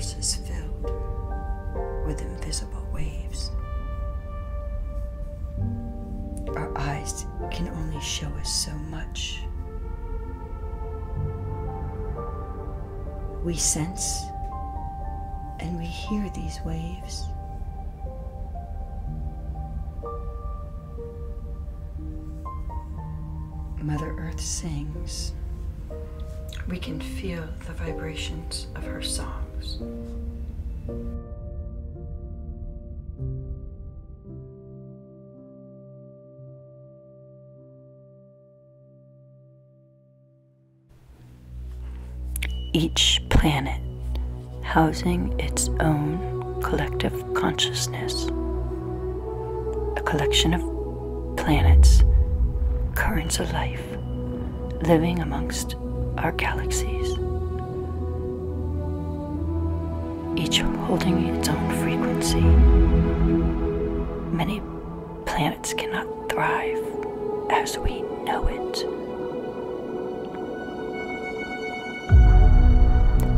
universe is filled with invisible waves. Our eyes can only show us so much. We sense and we hear these waves. Mother Earth sings. We can feel the vibrations of her songs. Each planet housing its own collective consciousness. A collection of planets, currents of life, living amongst our galaxies. Each holding its own frequency. Many planets cannot thrive as we know it.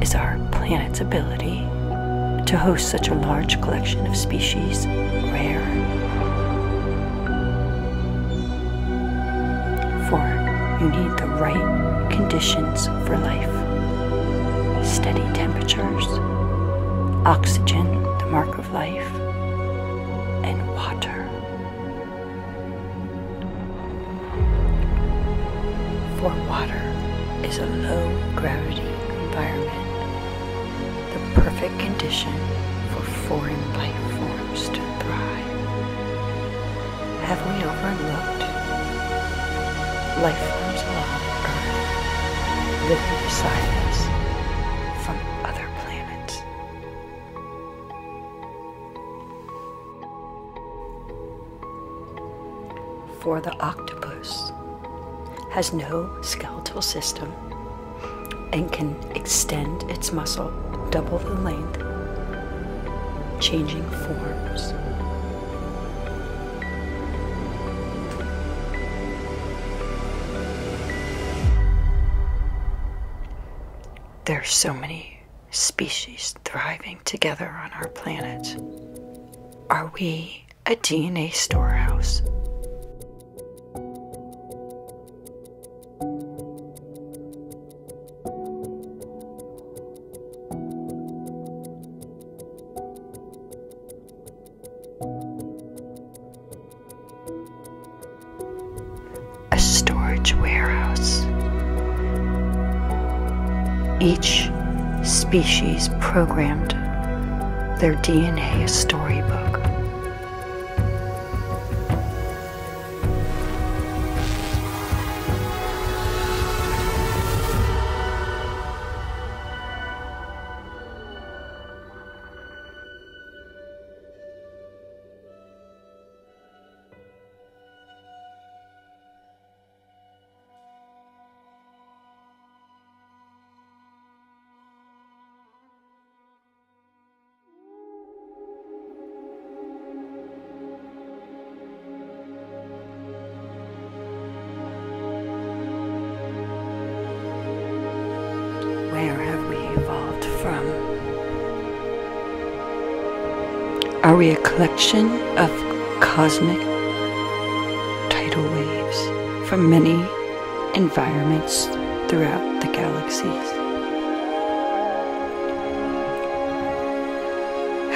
is our planet's ability to host such a large collection of species rare. For you need the right conditions for life steady temperatures, oxygen, the mark of life, and water. For water is a low gravity environment the perfect condition for foreign life forms to thrive. Have we overlooked life forms along Earth living beside us For the octopus has no skeletal system and can extend its muscle double the length, changing forms. There are so many species thriving together on our planet. Are we a DNA storehouse? Storage warehouse. Each species programmed their DNA a storybook. Are we a collection of cosmic tidal waves from many environments throughout the galaxies?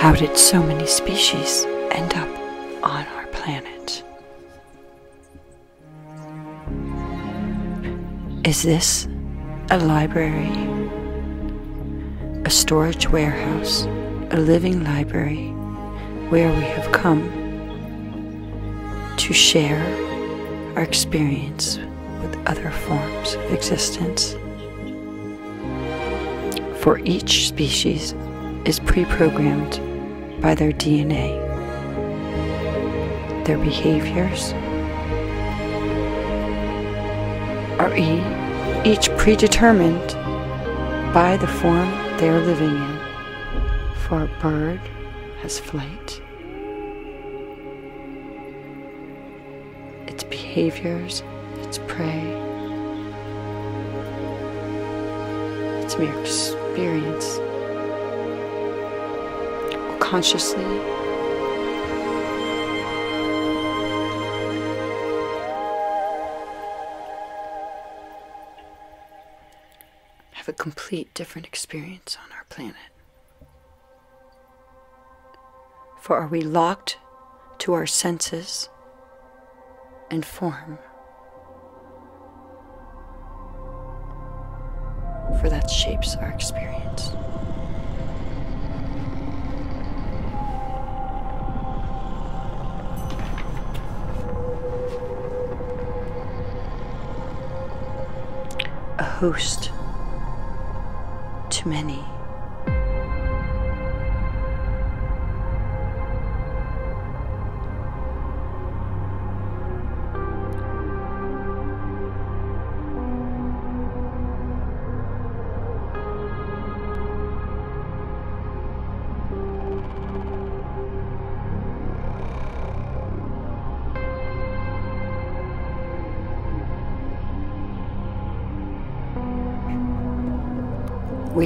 How did so many species end up on our planet? Is this a library, a storage warehouse, a living library where we have come to share our experience with other forms of existence. For each species is pre programmed by their DNA, their behaviors are each predetermined by the form they are living in. For a bird has flight. Its behaviors, its prey, its mere experience will consciously have a complete different experience on our planet. For are we locked to our senses and form? For that shapes our experience. A host to many.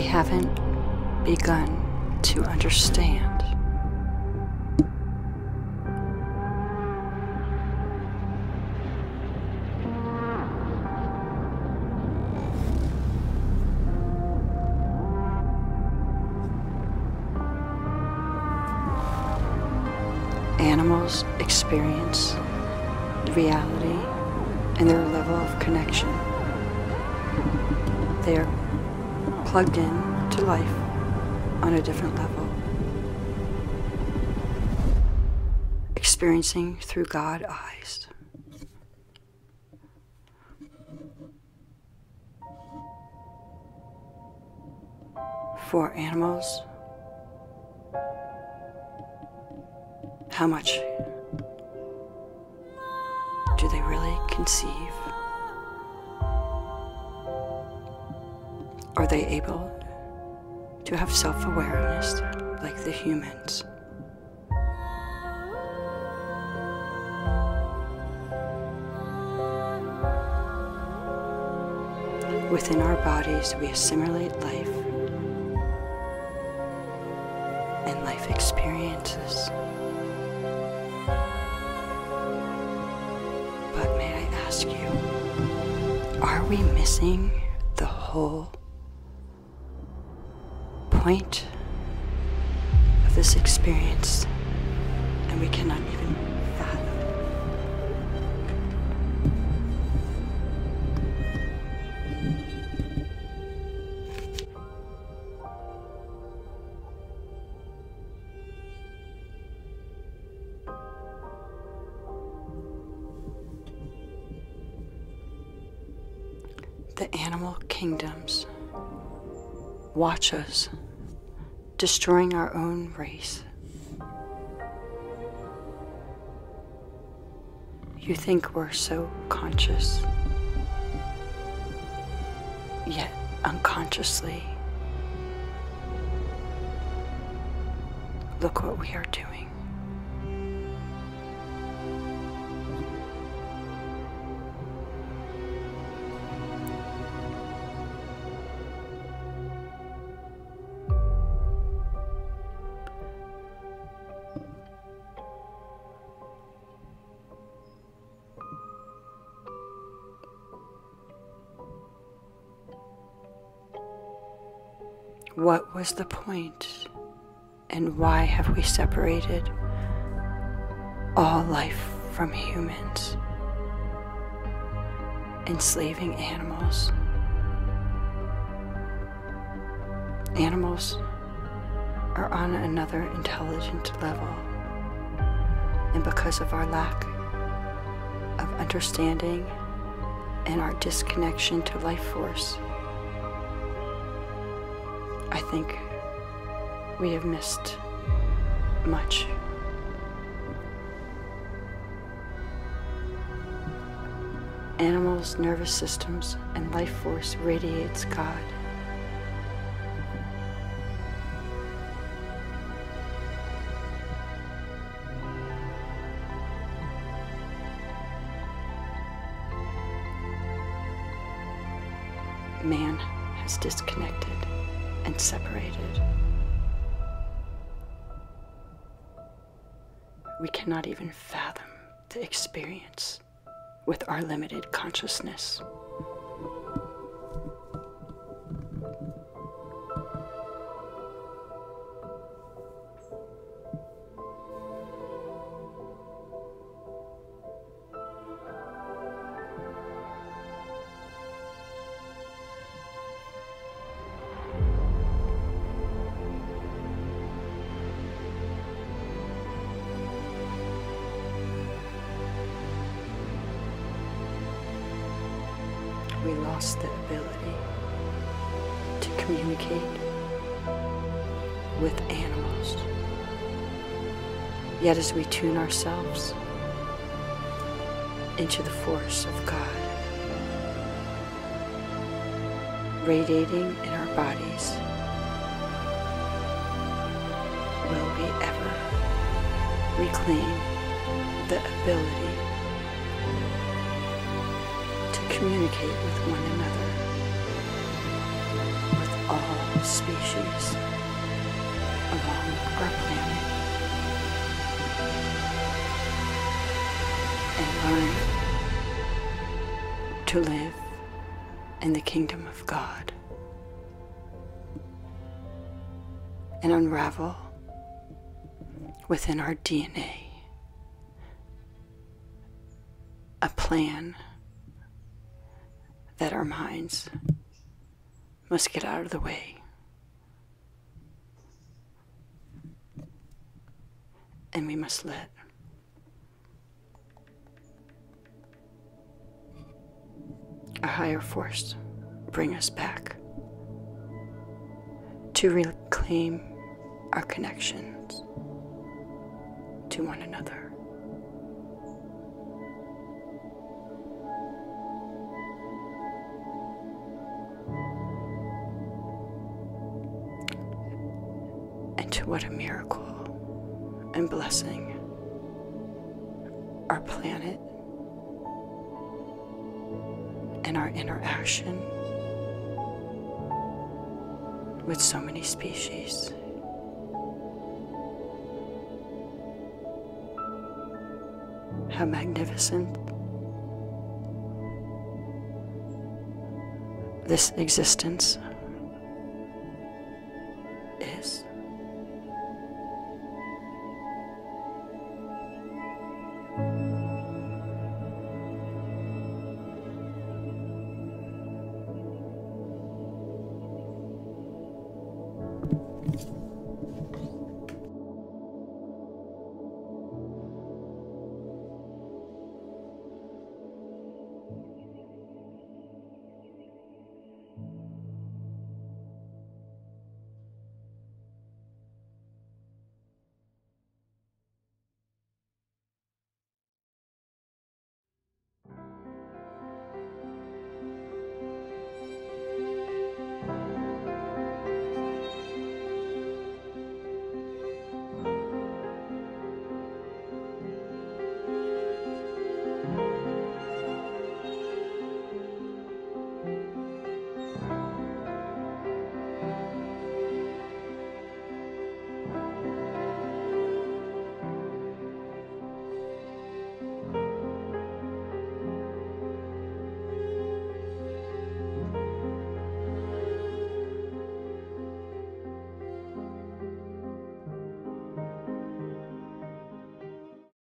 We haven't begun to understand. Animals experience reality and their level of connection. They are plugged in to life on a different level. Experiencing through God eyes. For animals, how much do they really conceive? Are they able to have self awareness like the humans? Within our bodies, we assimilate life and life experiences. But may I ask you, are we missing the whole point of this experience and we cannot even fathom. The animal kingdoms watch us destroying our own race. You think we're so conscious, yet unconsciously, look what we are doing. What was the point, and why have we separated all life from humans, enslaving animals? Animals are on another intelligent level, and because of our lack of understanding and our disconnection to life force, I think we have missed much. Animals, nervous systems, and life force radiates God. Man has disconnected and separated. We cannot even fathom the experience with our limited consciousness. Lost the ability to communicate with animals. Yet, as we tune ourselves into the force of God, radiating in our bodies, will we ever reclaim the ability communicate with one another, with all species along our planet, and learn to live in the kingdom of God. And unravel within our DNA a plan that our minds must get out of the way. And we must let a higher force bring us back to reclaim our connections to one another. What a miracle and blessing our planet and our interaction with so many species. How magnificent this existence is.